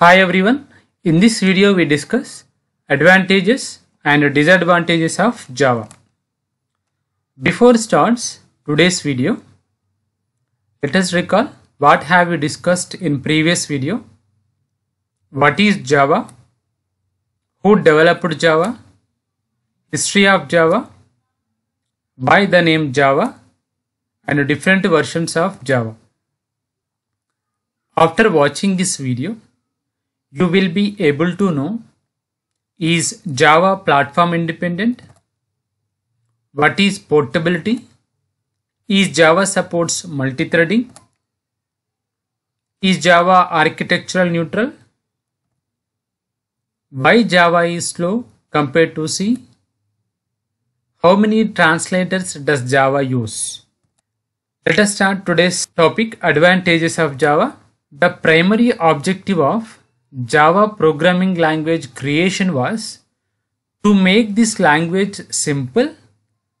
Hi everyone, in this video we discuss advantages and disadvantages of Java. Before starts today's video, let us recall what have we discussed in previous video. What is Java? Who developed Java? History of Java? by the name Java? And different versions of Java. After watching this video, you will be able to know is Java platform independent? What is portability? Is Java supports multi-threading? Is Java architectural neutral? Why Java is slow compared to C? How many translators does Java use? Let us start today's topic advantages of Java. The primary objective of Java programming language creation was to make this language simple,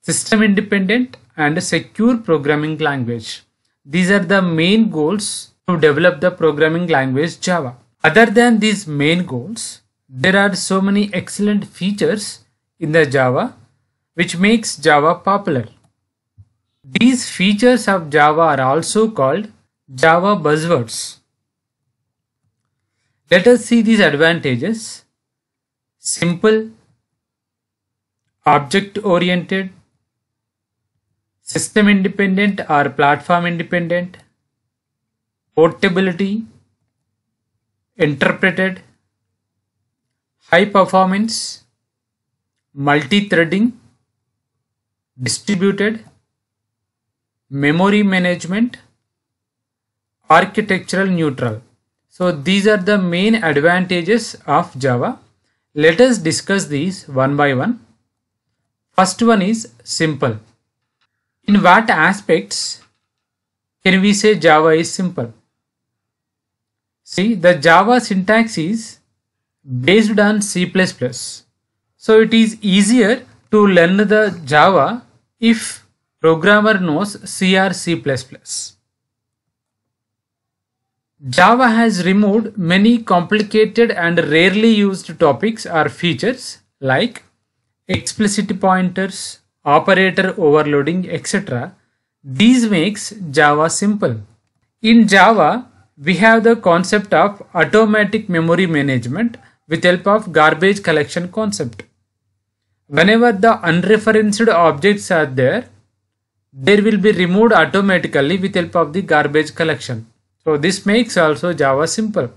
system independent and secure programming language. These are the main goals to develop the programming language Java. Other than these main goals, there are so many excellent features in the Java which makes Java popular. These features of Java are also called Java buzzwords. Let us see these advantages. Simple, object oriented, system independent or platform independent, portability, interpreted, high performance, multi-threading, distributed, memory management, architectural neutral. So these are the main advantages of Java. Let us discuss these one by one. First one is simple. In what aspects can we say Java is simple? See, the Java syntax is based on C++. So it is easier to learn the Java if programmer knows C or C++. Java has removed many complicated and rarely used topics or features like explicit pointers, operator overloading, etc. These makes Java simple. In Java, we have the concept of automatic memory management with help of garbage collection concept. Whenever the unreferenced objects are there, there will be removed automatically with help of the garbage collection. So this makes also Java simple.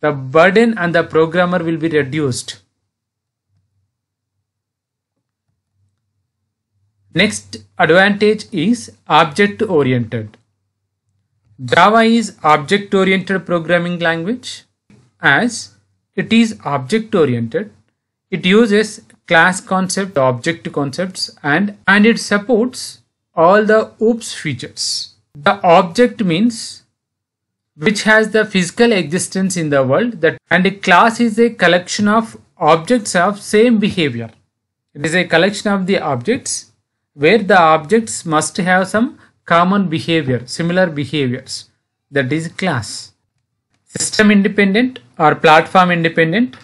The burden and the programmer will be reduced. Next advantage is object oriented. Java is object oriented programming language as it is object oriented. It uses class concept, object concepts and, and it supports all the OOPS features. The object means which has the physical existence in the world that and a class is a collection of objects of same behavior. It is a collection of the objects where the objects must have some common behavior, similar behaviors. That is class. System independent or platform independent.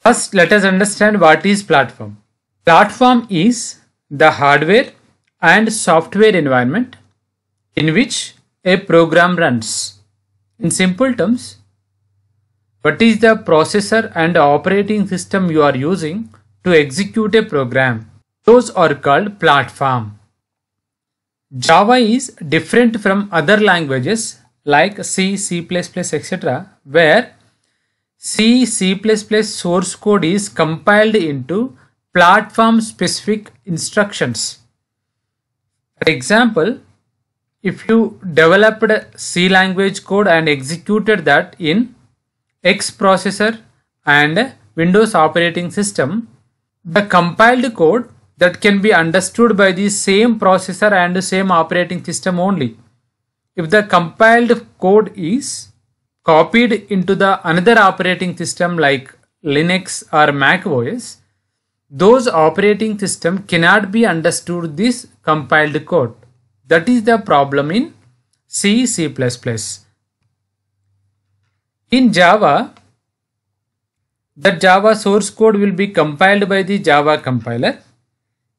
First, let us understand what is platform. Platform is the hardware and software environment in which a program runs. In simple terms, what is the processor and operating system you are using to execute a program? Those are called platform. Java is different from other languages like C, C++, etc. where C, C++ source code is compiled into platform specific instructions. For example, if you developed C language code and executed that in X processor and Windows operating system, the compiled code that can be understood by the same processor and same operating system only. If the compiled code is copied into the another operating system like Linux or Mac OS, those operating system cannot be understood this compiled code. That is the problem in C, C++. In Java, the Java source code will be compiled by the Java compiler.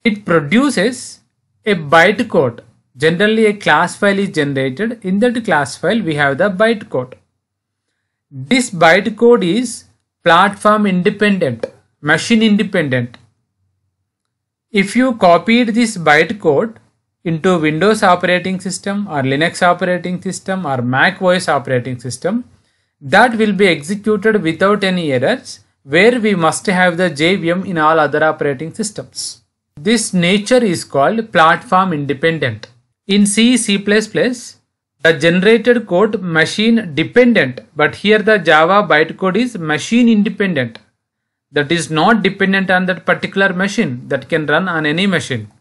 It produces a bytecode. Generally, a class file is generated. In that class file, we have the bytecode. This bytecode is platform independent, machine independent. If you copied this bytecode into Windows operating system or Linux operating system or Mac OS operating system, that will be executed without any errors where we must have the JVM in all other operating systems. This nature is called platform independent. In C, C++, the generated code machine dependent, but here the Java bytecode is machine independent. That is not dependent on that particular machine that can run on any machine.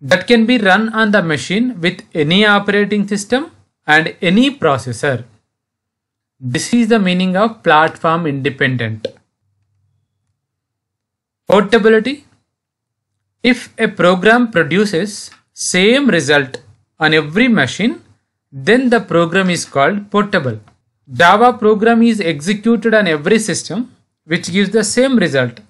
That can be run on the machine with any operating system and any processor. This is the meaning of platform independent. Portability. If a program produces same result on every machine, then the program is called portable. Java program is executed on every system which gives the same result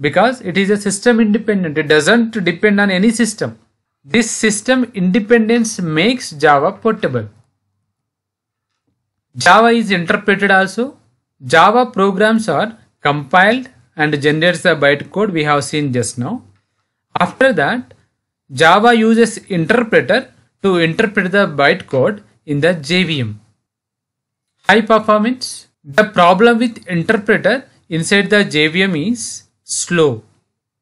because it is a system independent. It doesn't depend on any system. This system independence makes Java portable. Java is interpreted also. Java programs are compiled and generates the bytecode we have seen just now. After that, Java uses interpreter to interpret the bytecode in the JVM. High performance. The problem with interpreter inside the JVM is slow.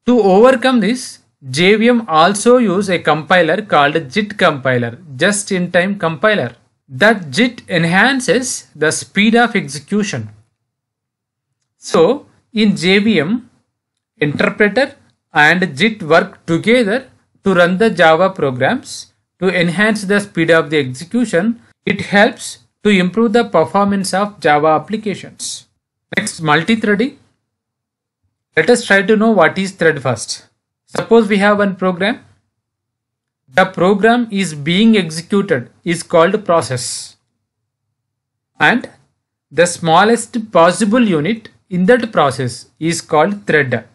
To overcome this, JVM also use a compiler called JIT compiler, just in time compiler. That JIT enhances the speed of execution. So in JVM, interpreter and JIT work together to run the Java programs to enhance the speed of the execution. It helps to improve the performance of Java applications. Next, multi-threading. Let us try to know what is thread first. Suppose we have one program. The program is being executed is called process. And the smallest possible unit in that process is called thread.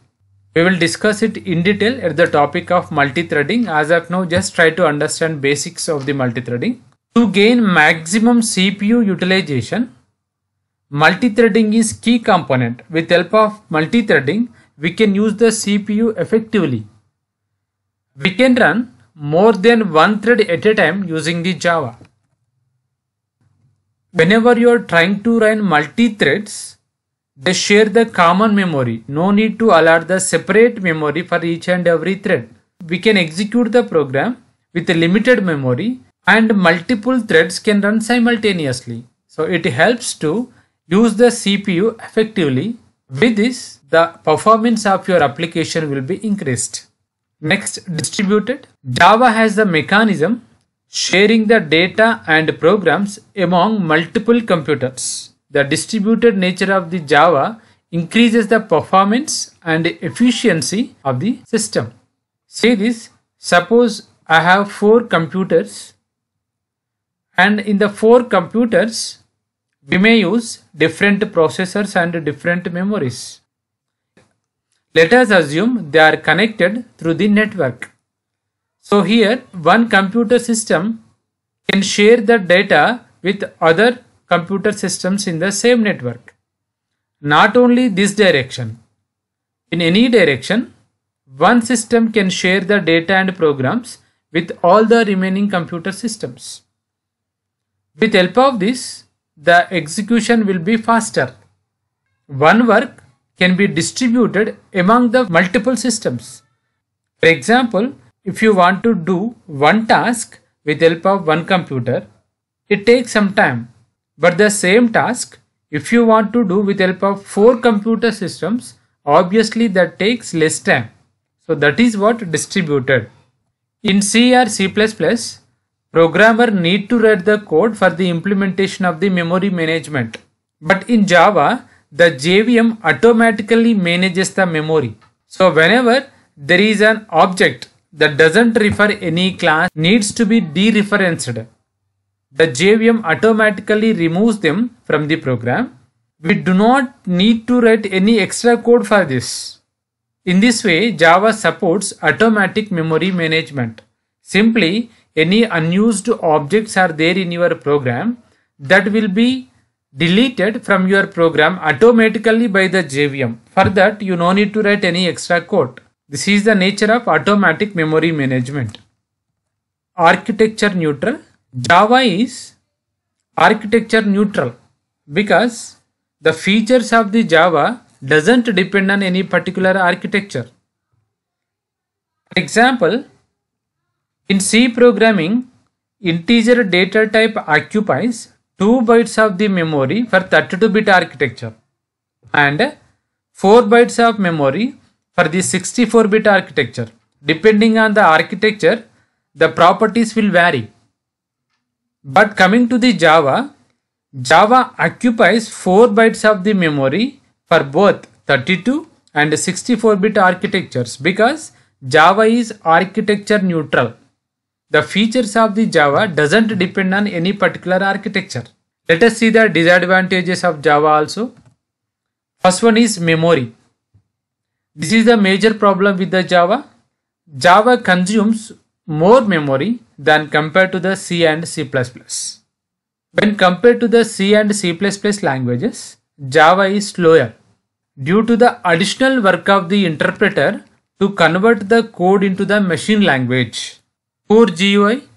We will discuss it in detail at the topic of multi-threading. As of now, just try to understand basics of the multi-threading. To gain maximum CPU utilization, multi-threading is key component. With help of multi-threading, we can use the CPU effectively. We can run more than one thread at a time using the Java. Whenever you are trying to run multi-threads, they share the common memory. No need to allot the separate memory for each and every thread. We can execute the program with a limited memory and multiple threads can run simultaneously. So it helps to use the CPU effectively. With this, the performance of your application will be increased. Next, distributed. Java has the mechanism sharing the data and programs among multiple computers. The distributed nature of the Java increases the performance and efficiency of the system. Say this, suppose I have four computers and in the four computers we may use different processors and different memories. Let us assume they are connected through the network. So here one computer system can share the data with other computer systems in the same network. Not only this direction, in any direction, one system can share the data and programs with all the remaining computer systems. With help of this, the execution will be faster. One work can be distributed among the multiple systems. For example, if you want to do one task with help of one computer, it takes some time. But the same task, if you want to do with help of four computer systems, obviously that takes less time. So that is what distributed. In C or C++, programmer need to write the code for the implementation of the memory management. But in Java, the JVM automatically manages the memory. So whenever there is an object that doesn't refer any class needs to be dereferenced. The JVM automatically removes them from the program. we do not need to write any extra code for this. In this way, Java supports automatic memory management. Simply, any unused objects are there in your program that will be deleted from your program automatically by the JVM. For that, you no need to write any extra code. This is the nature of automatic memory management. Architecture neutral. Java is architecture neutral because the features of the Java doesn't depend on any particular architecture. For example, in C programming, integer data type occupies 2 bytes of the memory for 32-bit architecture and 4 bytes of memory for the 64-bit architecture. Depending on the architecture, the properties will vary. But coming to the Java, Java occupies 4 bytes of the memory for both 32 and 64-bit architectures because Java is architecture neutral. The features of the Java doesn't depend on any particular architecture. Let us see the disadvantages of Java also. First one is memory. This is the major problem with the Java. Java consumes more memory than compared to the C and C++. When compared to the C and C++ languages, Java is slower due to the additional work of the interpreter to convert the code into the machine language. Poor GUI.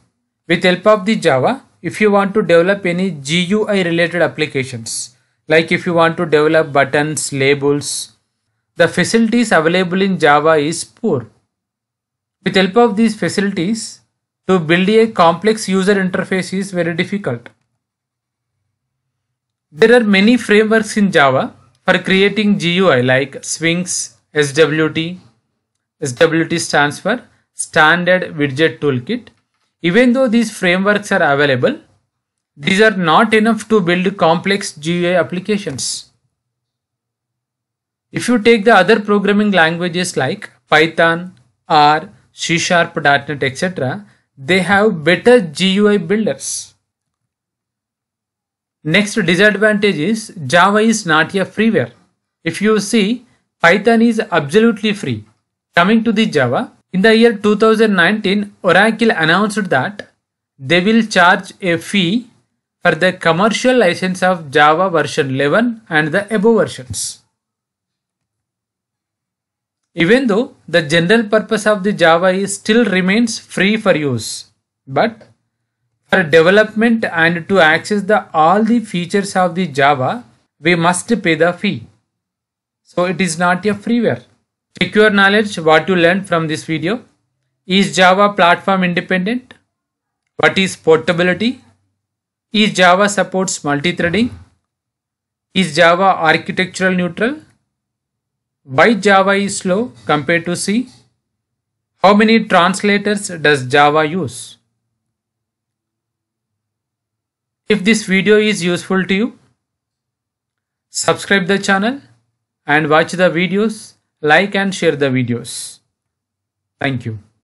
With help of the Java, if you want to develop any GUI related applications, like if you want to develop buttons, labels, the facilities available in Java is poor. With help of these facilities, to build a complex user interface is very difficult. There are many frameworks in Java for creating GUI like Sphinx, SWT. SWT stands for Standard Widget Toolkit. Even though these frameworks are available, these are not enough to build complex GUI applications. If you take the other programming languages like Python, R, C Sharp, .NET, etc., they have better GUI builders. Next disadvantage is Java is not a freeware. If you see, Python is absolutely free. Coming to the Java, in the year 2019, Oracle announced that they will charge a fee for the commercial license of Java version 11 and the above versions. Even though the general purpose of the Java is still remains free for use, but for development and to access the all the features of the Java, we must pay the fee. So it is not a freeware. Your knowledge what you learned from this video. Is Java platform independent? What is portability? Is Java supports multi-threading? Is Java architectural neutral? Why Java is slow compared to C? How many translators does Java use? If this video is useful to you, subscribe the channel and watch the videos, like and share the videos. Thank you.